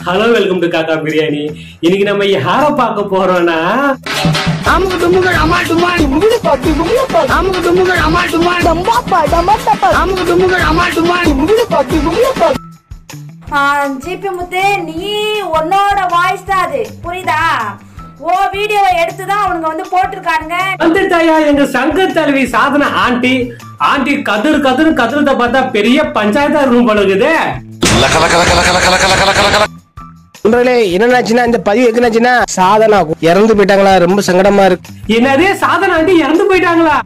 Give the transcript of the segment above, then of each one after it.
Hello welcome to காக்கா பிரியாணி இன்னைக்கு நம்ம யார பார்க்க போறோம்னா ஜிபி முத்து நீ உன்னோட வாய்ஸ் தான் அது புரியுதா ஓ வீடியோவை எடுத்து தான் அவனுங்க வந்து போட்டிருக்கானுங்க வந்துட்டாயா எங்க சங்க தலைவி சாதன ஆண்டி ஆண்டி கதிர் கதிர் கதிரத்தை பார்த்தா பெரிய பஞ்சாயத்தா இருக்கும் போல இருக்குதே நண்பர்களே என்னன்னாச்சுன்னா இந்த பதிவு எதுனாச்சுன்னா சாதனா இறந்து போயிட்டாங்களா? ரொம்ப சங்கடமா இருக்கு. என்னதே? சாதன ஆண்டி இறந்து போயிட்டாங்களா?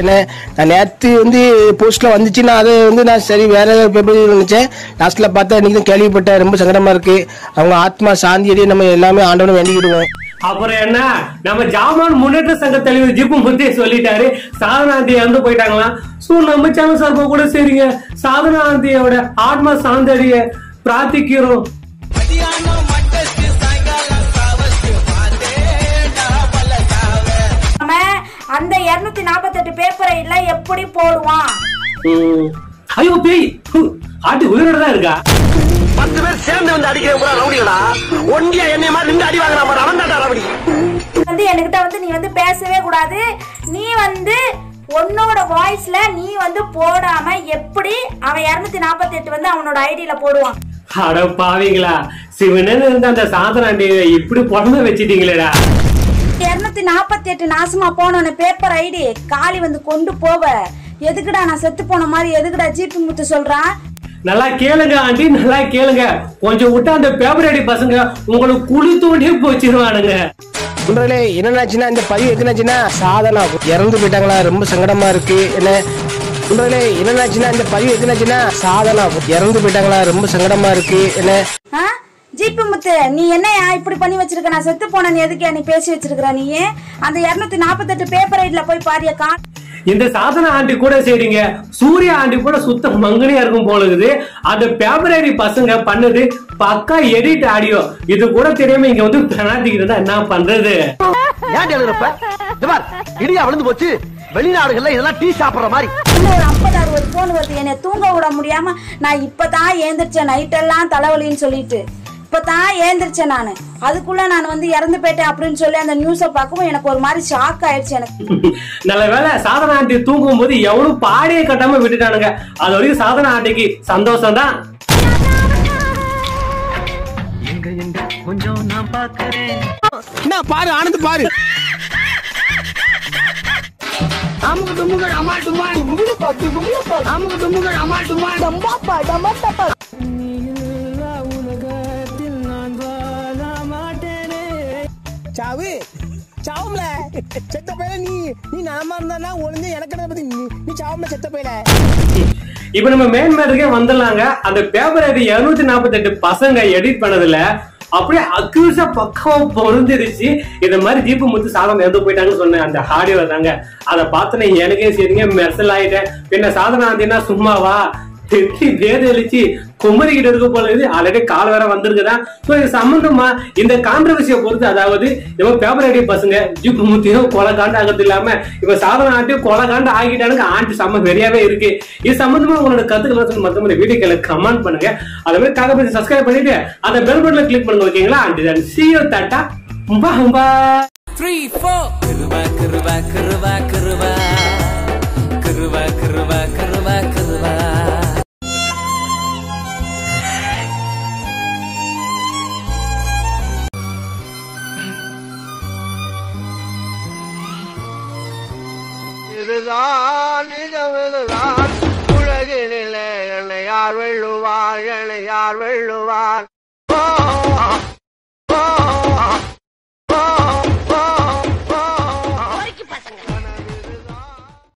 என்ன? நான் நேத்து வந்து போஸ்ட்ல வந்துச்சு நான் அதை வந்து நான் சரி வேற பேப்பர் நினைச்சேன். லாஸ்ட்ல பார்த்தா இன்னைக்கு தான் கேள்விப்பட்டேன். ரொம்ப சங்கடமா இருக்கு. அவங்க ஆத்மா சாந்தி அடைய நம்ம எல்லாமே ஆண்டவனை வேண்டிக்கிடுவோம். அப்புறம் என்ன? நம்ம ஜாமான் முன்னேற்ற சங்க தலைவர் ஜிப்பு முத்தே சொல்லிட்டாரு. சாதனா ஆண்டி இறந்து போயிட்டாங்களாம். சோ நம்ம சேனல் சார்பா கூட சரிங்க. சாதனா ஆண்டியோட ஆத்மா சாந்தடிய பிரார்த்திக்கிறோம். நம்ம அந்த இருநூத்தி நாற்பத்தெட்டு பேப்பரை இல்ல எப்படி போடுவான். ஐயோ பேய். ஹு, ஆண்டி உயிரோட தான் இருக்கா? பத்து பேர் சேர்ந்து வந்து அடிக்கிற ரவுடிகளா? ஒண்டியா என்னைய மாதிரி நின்று அடி வாங்குற மாதிரி அவன் தான் ரவுடி வந்து என்கிட்ட வந்து நீ வந்து பேசவே கூடாது. நீ வந்து உன்னோட வாய்ஸ்ல நீ வந்து போடாம எப்படி அவன் இருநூத்தி நாற்பத்தெட்டு வந்து அவனோட ஐடியில போடுவான்? அட பாவீங்களா சிவனன் இருந்த அந்த சாதன ஆண்டியை இப்படி புடம்ப வச்சிட்டீங்களேடா. இருநூத்தி நாற்பத்தி எட்டு நாசமா போனோன்னு பேப்பர் ஐடி காலி வந்து கொண்டு போவ. எதுக்குடா நான் செத்து போன மாதிரி எதுக்குடா ஜிபி முத்து சொல்றான் நல்லா கேளுங்க ஆண்டி நல்லா கேளுங்க. கொஞ்சம் விட்டா அந்த பேப்பர் அடி பசங்க உங்களுக்கு குழி தோண்டியே போச்சிருவானுங்க. நண்பர்களே என்னன்னாச்சுன்னா இந்த பதிவு எதுனாச்சுன்னா சாதனா இறந்து போயிட்டாங்களா ரொம்ப சங்கடமா இருக்கு என்ன நண்பர்களே என்னன்னாச்சுன்னா இந்த பதிவு எதுனாச்சுன்னா சாதனா இறந்து போயிட்டாங்களா? ரொம்ப சங்கடமா இருக்கு. என்ன? ஆ? ஜிபி முத்து நீ என்னையா இப்படி பண்ணி வச்சிருக்க? நான் செத்து போனேன் எதுக்கு நீ பேசி வச்சிருக்கிற நீ? அந்த இருநூத்தி நாற்பத்தெட்டு பேப்பர் ஐடில போய் பாரியா கா இந்த சாதன ஆண்டி கூட சரிங்க. சூர்யா ஆண்டி கூட சுத்த மங்கனியா இருக்கும் போல இருக்குது. அந்த பேப்பர் அடி பசங்க பண்ணது பக்கா எடிட் ஆடியோ இது கூட தெரியாம இங்க வந்து பெனாத்திக்கிட்டு என்ன பண்றது? இடியா விழுந்து போச்சு. வெளிநாடுகள்ல இதெல்லாம் டீ சாப்பிடுற மாதிரி. ஒரு ஐம்பது அறுபது போன் வருது. என்னை தூங்க விட முடியாம நான் இப்பதான் ஏந்திரிச்சேன். நைட்டெல்லாம் தலைவலின்னு சொல்லிட்டு. இப்பதான் ஏந்திரிச்சேன் நான். அதுக்குள்ள நான் வந்து இறந்து போயிட்டேன் அப்படின்னு சொல்லி அந்த நியூஸை பார்க்கவும் எனக்கு ஒரு மாதிரி ஷாக் ஆயிடுச்சு எனக்கு. நல்ல வேளை சாதன ஆண்டி தூங்கும் போது எவனும் பாடியே கட்டாம விட்டுட்டானுங்க. அது வரைக்கும் சாதன ஆண்டிக்கு சந்தோஷம் தான் என்ன பாரு ஆனந்த் பாரு. அமுக்கு தும்முகள் அம்மா டுமா கும்பிடுப்பா கும்பிடுப்பா அமுக்கு தும்முகள் அம்மா டுமா டம்பாப்பா டம்பா டப்பா உலகத்தில் நான் சாவு சாவும்ல. செத்த பையல நீ நீ நாம இருந்தானா? ஒழுங்கு எனக்கு பத்தி நீ நீ சாவும்ல செத்த பையல. இப்ப நம்ம மேன்மேடுக்கே வந்துடலாங்க. அந்த பேப்பர் அது இருநூத்தி நாற்பத்தி எட்டு பசங்க எடிட் பண்ணதுல அப்படியே அக்யூஸா பக்கம் பொருந்திருச்சு. இந்த மாதிரி ஜீப்பு முத்து சாதனம் இறந்து போயிட்டாங்கன்னு சொன்னேன். அந்த ஆடியோ தாங்க. அதை பார்த்தனே எனக்கே சரிங்க மெர்சல் ஆயிட்டேன். பின்ன சாதனை ஆண்டினா சும்மாவா? திருப்பி வேதளிச்சு குமரிக்கிட்டு இருக்க போல இது ஆல்ரெடி கால் வேற வந்திருக்குதான் சோ இது சம்பந்தமா இந்த கான்ட்ரவர்சியை பொறுத்து அதாவது நம்ம பேப்பர் ஐடி பசங்க ஜிப்பு முத்தியும் கொலை காண்டு ஆகிறது இல்லாம இப்ப சாதன ஆண்டி கொலை காண்டு ஆகிட்டானுங்க ஆண்டி செம்ம வெறியாவே இருக்கு. இது சம்பந்தமா உங்களோட கத்துக்களை மத்த வீடியோக்களை கமெண்ட் பண்ணுங்க. அதே மாதிரி பத்தி சப்ஸ்கிரைப் பண்ணிட்டு அந்த பெல் பட்டனை கிளிக் பண்ணுங்க ஓகேங்களா ஆண்டி தான் சியோ டாட்டா பா பா கிருபா கிருபா கிருபா கிருபா கிருபா இதுதான் நிஜம் இதுதான் உலகினிலே என்னை யார் வெள்ளுவார் என்னை யார் வெள்ளுவார்